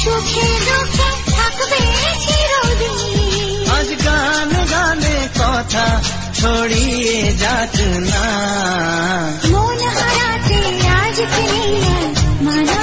সুখে দুঃখে থাকবে চিরদিন। আজ গান গানে কথা ছড়িয়ে যাক না। মন হারাতে আজকে নিয়ে মানা